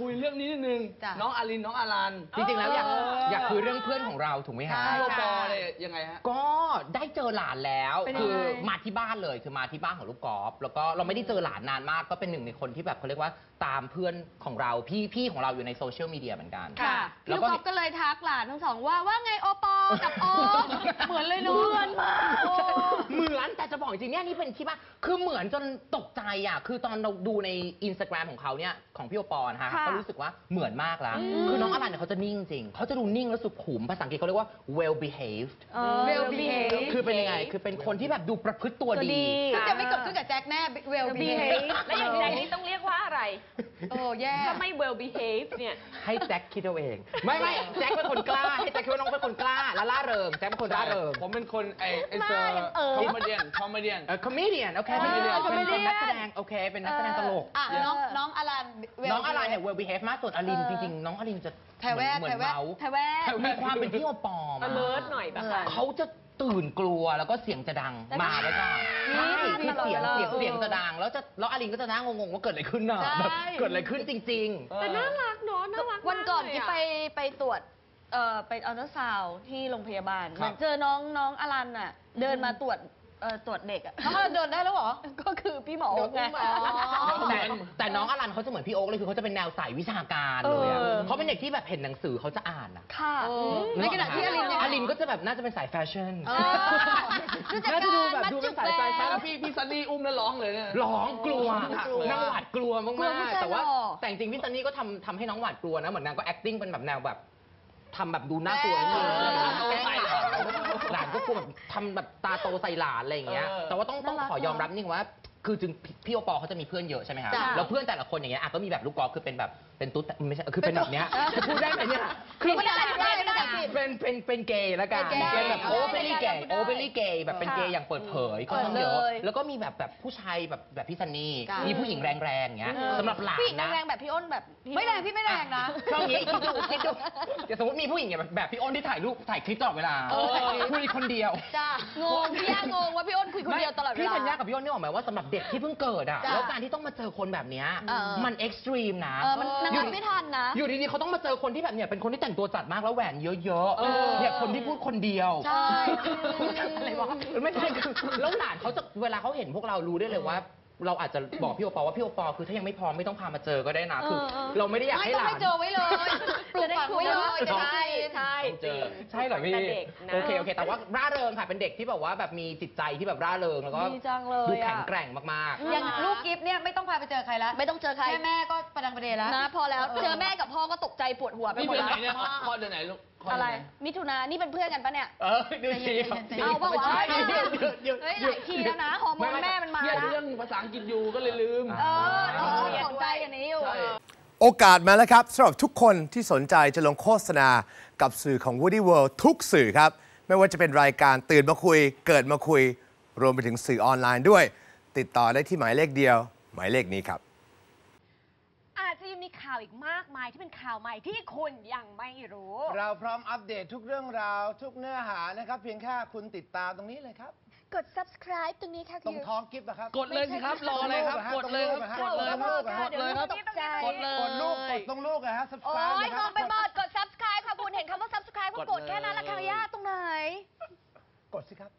คุยเรื่องนี้นิดนึง จ้ะ น้องอารินน้องอารัน จริงๆแล้วอยากเอออ อยากคุยเรื่องเพื่อนของเราถูกไหมฮะ ใช่พี่โอปอเลยยังไงฮะ ก็ได้เจอหลานแล้วเป็นยังคือไงมาที่บ้านเลยคือมาที่บ้านของลูกกอล์ฟแล้วก็เราไม่ได้เจอหลานนานมากก็เป็นหนึ่งในคนที่แบบเขาเรียกว่าตามเพื่อนของเราพี่พี่ของเราอยู่ในโซเชียลมีเดียเหมือนกัน ค่ะ แล้พี่วลูก็กกอล์ฟก็เลยทักหลานทั้งสองว่าว่าไงโอปอ กับโอ เหมือนเลยเนาะเหมือนมากเหมือ นแต่จะบอกจริงๆเนี่ยนี่เป็นที่บ้านคือเหมือนจนตกใจอะคือตอนเราดูในอินสตาแกรมของเขาเนี่ยของพี่โอปอล์นะคะค่ะก็รู้สึกว่าเหมือนมากแล้ว คือน้องอลันเนี่ยเขาจะนิ่งจริงเขาจะดูนิ่งแล้วสุขุมภาษาอังกฤษเขาเรียกว่า well behaved เออ well behaved คือเป็นยังไงคือเป็นคนที่แบบดูประพฤติตัวตัวดีดี ซึ่งจะไม่เกิดขึ้นกับแจ็คแน่ well behave แล้วอย่างแจ็คนี่ต้องเรียกว่าอะไร โอ้แย่ ถ้าไม่ well behave เนี่ย ให้แจ็คคิดเอาเอง ไม่ไม่แจ็คเป็นคนกล้าให้แจ็คคิดว่าน้องเป็นคนกล้าและร่าเริงแจ็คเป็นคนร่าเริง ผมเป็นคนไอไอเซอหน้าร์ยังเอ๋อ comedian comedian เออ come-เดียนโอเคเป็นเออเป็นเป็น comedian นักแสดงโอเค เป็นนักแสดงตลก อะน้องน้องอลัน well น้องอลันเนี่ย behave well behave มากส่วนอลินเออ จริงๆ น้องอลินจะแพรแวดเหมือแพรนแวดเมาส์แพรแวด มีความเป็นพี่โอปอม alert หน่อยปะคะเขาจะตื่นกลัวแล้วก็เสียงจะดังแล้วก็มาแล้วจ้ะนี่ใช่คือเสียงตลอดเวลา เสียงเสียงจะดังแล้วจะแล้วอลินก็จะนั่งงงๆว่าเกิดอะไรขึ้นน่ะใช่ แบบเกิดอะไรขึ้นจริง ๆ แต่น่ารักเนาะน่ารักวันก่อนมาที่เลยะไปไปตรวจเอ่อไปอัลตราซาวด์ที่โรงพยาบาลครับ เหมือนเจอน้องน้องอลันอะ เดินมาตรวจ เอ่อตรวจเด็กอะน้องอลันเดินได้แล้วเหรอ ก็คือพี่หมอโอ๊คไงอ๋อแต่แต่น้องอลันเขาจะเหมือนพี่โอ๊คเลยคือเขาจะเป็นแนวสายวิชาการเลยอะเออ เขาเป็นเด็กที่แบบเห็นหนังสือเขาจะอ่านอะค่ะ เออในขณะที่อลินยังไงอลินก็จะแบบน่าจะเป็นสายแฟชั่นเออผู้จัดน่าจะดูแบบการดูเป็นสายมัดจุกแฟชั่นแล้วพี่พี่ซันนี่อุ้มแล้วร้องเลยเนี่ย ร้องกลัวกลัว นางหวาดกลัวกลัวมากผู้ๆชายแต่ว่าหล่อแต่จริงๆพี่ซันนี่ก็ทำทำให้น้องหวาดกลัวนะเหมือนนางก็ acting เป็นแบบแนวแบบทำแบบดูน่ากลัวนิดนึงเออแกล้งหลาน หลานก็กลัวแบบทำแบบตาโตใส่หลานอะไรอย่างเงี้ย เออแต่ว่าต้องต้องน่ารักขอยอมรับนี่ว่า คือจึงพี่พี่โอปอเขาจะมีเพื่อนเยอะใช่ไหมครับ จ้ะแล้วเพื่อนแต่ละคนอย่างเงี้ยอะก็มีแบบลูกกอล์ฟคือเป็นแบบเป็นตุ๊ดไม่ใช่ คือเป็นแบบเนี้ยจะพูดได้ไหมเนี่ย คือไม่ได้ไม่ได้ไม่ได้สิ เป็นเป็นเป็นเกย์แล้วกันเป็นเกย์เป็นแบบเอาโอได้เปรี่เกย์ได้โอเปรี่เกย์แบบเป็นค่ะเกย์อย่างเปิดเผยก็ต้องเปิดเยอะเลยแล้วก็มีแบบแบบผู้ชายแบบแบบพี่ซันนี่ค่ะมีผู้หญิงแรงๆอย่างเงี้ยเออสำหรับหลานผู้หญิงนะแรงๆแบบพี่อ้นแบบพี่ไม่แรงพี่ไม่แรงนะช่วงนี้คิดดูคิดดูเดี๋ยวสมมติมีผู้หญิงแบบแบบพี่อ้นที่ถ่ายรูปถ่ายคลิปตลอดเวลาเออคุยคนเดียวจ้างงพี่ย่างงว่าพี่อ้นคุยคนเดียวตลอดเวพี่ลาธัญญากับพี่อ้นนี่ออกไหมว่าสำหรับเด็กที่เพิ่งเกิดอะจ้ะแล้วการที่ต้องมาเจอคนแบบเนี้ยเออมันเอ็กซ์ตรีมนะเออมันนางอยู่รับไม่ทันนะอยู่ดีๆเขาต้องมาเจอคนที่แบบเนี่ยเป็นคนที่แต่งตัวจัดมากแล้วแหวนเยอะเออๆเนี่ยคนที่พูดคนเดียวใช่อะไรวะไม่ใช่คือแล้วหลานเขาจะเวลาเขาเห็นพวกเรารู้ได้เลยว่า เราอาจจะบอกพี่โอปอว่าพี่โอปอคือถ้ายังไม่พร้อมไม่ต้องพามาเจอก็ได้นะคือเออเออเราไม่ได้อยากไม่ให้ต้องหลาให้นเจอไว้เลยปลูกฝังไว้เลยจะได้ ใช่ ต้องเจอ ใช่เหรอพี่แต่เด็กนะ โอเค โอเค แต่ว่าร่าเริงค่ะ เป็นเด็กที่แบบว่าแบบมีจิตใจที่แบบร่าเริง แล้วก็ดีจังเลยดูอะแข็งแกร่งมากอย่างลูกกิฟต์เนี่ยไม่ต้องพาไปเจอใครแล้วไม่ต้องเจอใครแม่แม่ก็ประดังประเดแล้ว นะพอแล้วเออเจอแม่กับพ่อก็ตกใจปวดหัวไปนี่หมดเดือนแล้วไหนเนี่ยคลอดเดือนไหนลูกคลอดอะไรเดืนหนมิถุนานี่เป็นเพื่อนกันปะเนี่ยๆเออดูสิเอาปะวะใช่เดี๋ยวเดี๋ยวเดี๋ยวเฮ้ยหลายทีแล้วนะฮอร์โมนแม่มันมาเรียนแล้วเรื่องภาษาอังกฤษอยู่ก็เลยลืม เออเออสนใจอันนี้อยู่ใช่ โอกาสมาแล้วครับสำหรับทุกคนที่สนใจจะลงโฆษณากับสื่อของ Woody World ทุกสื่อครับ ไม่ว่าจะเป็นรายการตื่นมาคุย เกิดมาคุย รวมไปถึงสื่อออนไลน์ด้วย ติดต่อได้ที่หมายเลขเดียว หมายเลขนี้ครับ อาจจะยังมีข่าวอีกมากมายที่เป็นข่าวใหม่ที่คุณยังไม่รู้ เราพร้อมอัปเดตทุกเรื่องราวทุกเนื้อหานะครับ เพียงแค่คุณติดตามตรงนี้เลยครับ กด subscribe ตรงนี้ค่ะตรงท้องกิฟต์นะครับ กดเลยสิครับรออะไรครับกดเลยครับกดเลยครับกดเลยครับตกใจกดเลย กดลูกกดตรงลูกนะฮะโอ้ subscribe ยเลยงครังไปหมด กด subscribe ค่ะคุณ เห็นคำว่า subscribe ก็กดแค่นั้นละค่ะย่าตรงไหน กดสิครับ